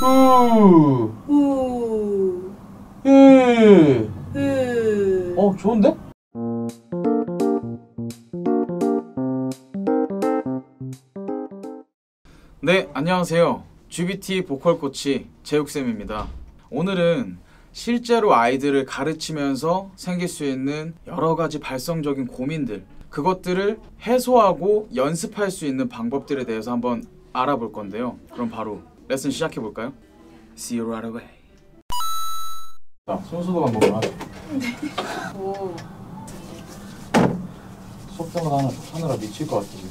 후, 우, 흐. 흐. 어, 좋은데? 네, 안녕하세요. GBT 보컬 코치 재욱쌤입니다. 오늘은 실제로 아이들을 가르치면서 생길 수 있는 여러 가지 발성적인 고민들, 그것들을 해소하고 연습할 수 있는 방법들에 대해서 한번 알아볼 건데요. 그럼 바로 레슨 시작해 볼까요? See you right away. 자, 손수도 방법을 하죠. 오, 속담을 하나 하느라 미칠 것 같아 지금.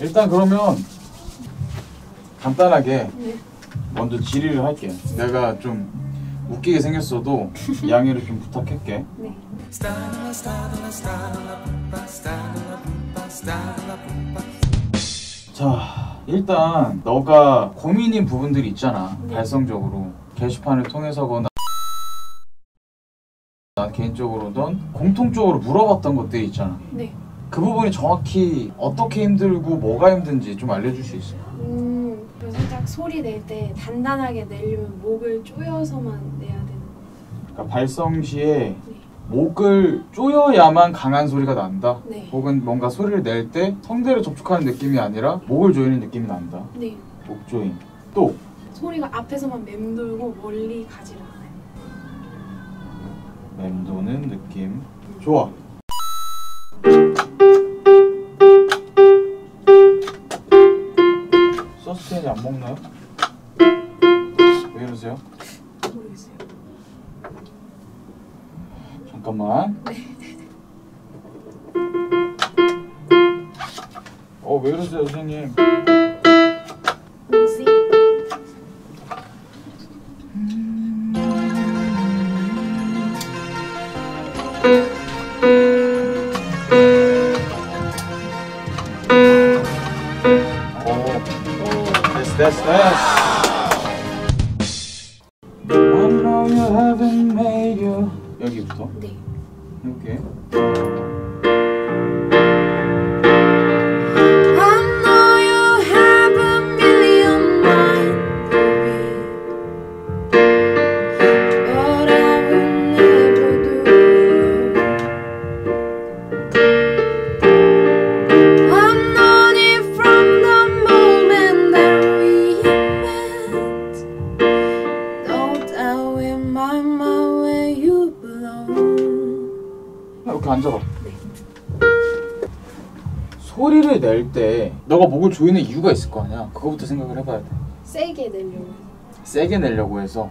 일단 그러면 간단하게 네. 먼저 질의를 할게. 내가 좀 웃기게 생겼어도 양해를 좀 부탁할게. 네. 자, 일단 너가 고민인 부분들이 있잖아. 네. 발성적으로 게시판을 통해서거나 난 개인적으로든 공통적으로 물어봤던 것들이 있잖아. 네. 그 부분이 정확히 어떻게 힘들고 뭐가 힘든지 좀 알려줄 수 있어요? 음, 살짝 소리 낼 때 단단하게 내려면 목을 조여서만 내야 되는 거. 그러니까 발성 시에 네. 목을 조여야만 강한 소리가 난다. 네. 혹은 뭔가 소리를 낼 때 성대를 접촉하는 느낌이 아니라 목을 조이는 느낌이 난다. 네. 목 조임. 또 소리가 앞에서만 맴돌고 멀리 가지 않아요. 맴도는 느낌. 좋아. 서스테인이 안 먹나요? 왜 이러세요? 모르겠어요. 잠깐만. 어, 왜 이러세요, 선생님? 뭐지? 오, 오. 됐어, 됐어, 됐어. I know you haven't made you. 여기부터. 네. 이렇게. 앉아봐. 소리를 낼 때 너가 목을 조이는 이유가 있을 거 아니야. 그거부터 생각을 해봐야 돼. 세게 내려고. 세게 내려고 해서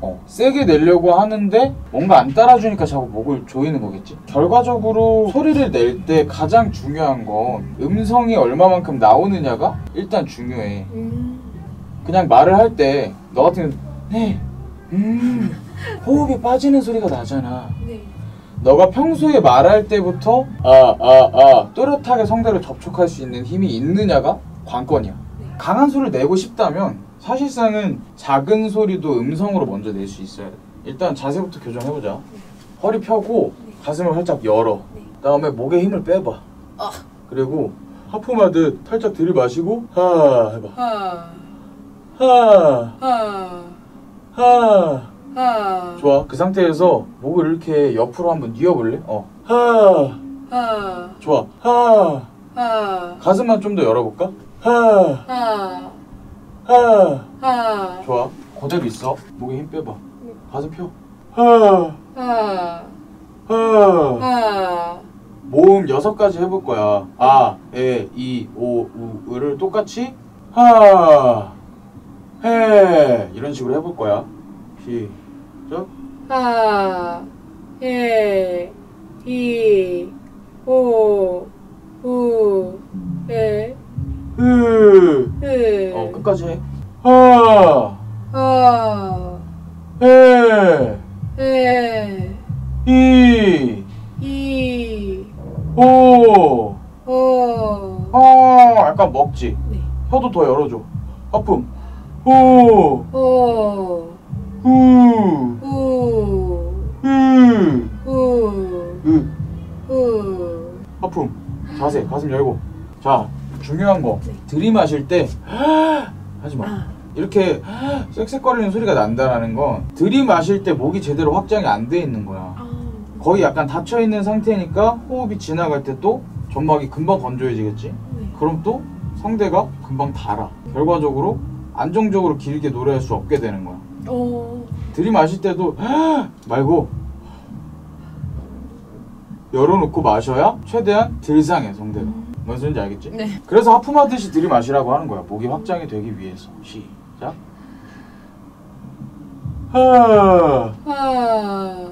어 세게 내려고 하는데 뭔가 안 따라주니까 자꾸 목을 조이는 거겠지 결과적으로 소리를 낼 때 가장 중요한 건 음성이 얼마만큼 나오느냐가 일단 중요해 음. 그냥 말을 할 때 너 같은 네, 음 호흡이 빠지는 소리가 나잖아 네. 너가 평소에 말할 때부터 아아 아 또렷하게 성대를 접촉할 수 있는 힘이 있느냐가 관건이야 네. 강한 소리를 내고 싶다면 사실상은 작은 소리도 음성으로 먼저 낼 수 있어야 돼. 일단 자세부터 교정해보자. 허리 펴고 네. 가슴을 살짝 열어. 네. 그다음에 목에 힘을 빼봐. 아. 그리고 하품하듯 살짝 들이마시고 하 해봐. 하. 하 하. 하. 하. 좋아. 그 상태에서 목을 이렇게 옆으로 한번 뉘어볼래? 어. 하. 하. 좋아. 하. 하. 가슴만 좀 더 열어볼까? 하. 하. 하. 하. 좋아. 그대로 있어. 목에 힘 빼봐. 네. 가슴 펴. 하. 하. 하. 하. 모음 여섯 가지 해볼 거야. 아, 에, 이, 오, 우, 으를 똑같이 하, 해 이런 식으로 해볼 거야. 시 작. 하. 해. 이. 오. 우. 에. 흐. 흐. 어 끝까지 해. 하, 하. 해, 해. 이, 이. 오. 어. 아, 약간 먹지. 네. 혀도 더 열어줘. 하품. 호, 어. 자세, 가슴 열고. 자, 중요한 거 네. 들이마실 때 하지 마. 아. 이렇게 쌕쌕거리는 소리가 난다라는 건 들이마실 때 목이 제대로 확장이 안 돼 있는 거야. 아. 거의 약간 닫혀 있는 상태니까 호흡이 지나갈 때 또 점막이 금방 건조해지겠지. 네. 그럼 또 성대가 금방 닳아. 결과적으로 안정적으로 길게 노래할 수 없게 되는 거야. 어. 들이마실 때도 말고 열어놓고 마셔야 최대한 덜 상해 성대가. 뭔 소린지 알겠지? 네. 그래서 하품하듯이 들이마시라고 하는 거야. 목이 확장이 되기 위해서. 시작. 하. 아.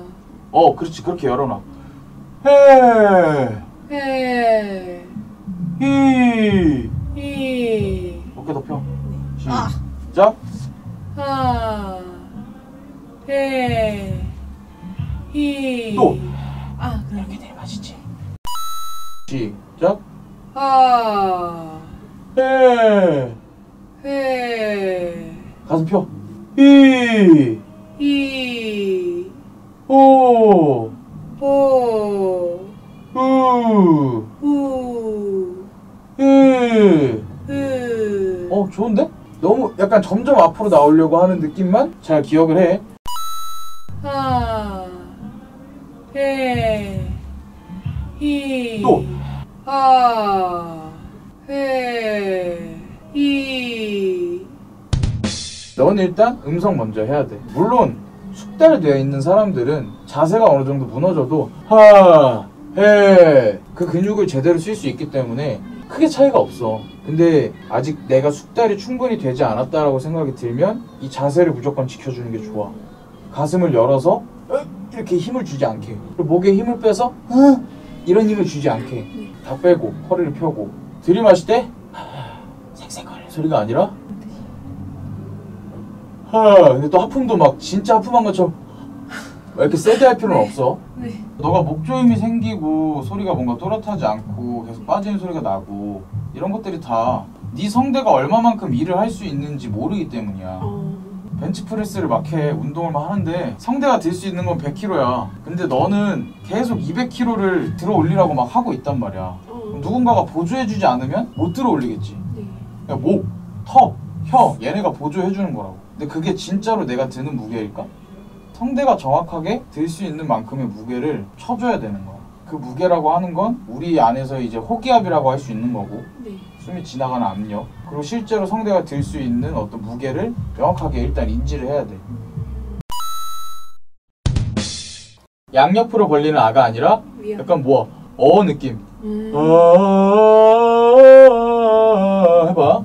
어, 그렇지. 그렇게 열어놔. 해. 해. 히. 이. 어깨 더 펴. 아. 시작. 하. 해. 히. 또. 아, 그럼 이렇게 들이마시지. 시작. 하. 해. 해. 가슴 펴. 히. 이. 호. 호. 후. 후. 히. 흐. 어, 좋은데? 너무 약간 점점 앞으로 나오려고 하는 느낌만 잘 기억을 해. 하. 해. 히. 또. 하. 해. 히. 넌 일단 음성 먼저 해야 돼. 물론 숙달되어 있는 사람들은 자세가 어느 정도 무너져도 하, 해, 그 근육을 제대로 쓸 수 있기 때문에 크게 차이가 없어. 근데 아직 내가 숙달이 충분히 되지 않았다라고 생각이 들면 이 자세를 무조건 지켜주는 게 좋아. 가슴을 열어서 으, 이렇게 힘을 주지 않게. 목에 힘을 빼서 으, 이런 힘을 주지 않게. 다 빼고 허리를 펴고 들이마실 때 색색거리는 소리가 아니라 하 근데 또 하품도 막 진짜 하품한 것처럼 막 이렇게 세게 할 필요는 없어 네. 너가 목조임이 생기고 소리가 뭔가 또렷하지 않고 계속 빠지는 소리가 나고 이런 것들이 다 네 성대가 얼마만큼 일을 할 수 있는지 모르기 때문이야 어. 벤치프레스를 막 해 운동을 막 하는데 성대가 들 수 있는 건 100kg야 근데 너는 계속 200kg를 들어 올리라고 막 하고 있단 말이야 어. 누군가가 보조해주지 않으면 못 들어 올리겠지 네. 그러니까 목, 턱, 혀 얘네가 보조해 주는 거라고. 근데 그게 진짜로 내가 드는 무게일까? 성대가 정확하게 들 수 있는 만큼의 무게를 쳐줘야 되는 거야. 그 무게라고 하는 건 우리 안에서 이제 호기압이라고 할 수 있는 거고 네. 숨이 지나가는 압력 그리고 실제로 성대가 들 수 있는 어떤 무게를 명확하게 일단 인지를 해야 돼. 양옆으로 벌리는 아가 아니라 위험. 약간 뭐야 어 느낌. 음. 아 해봐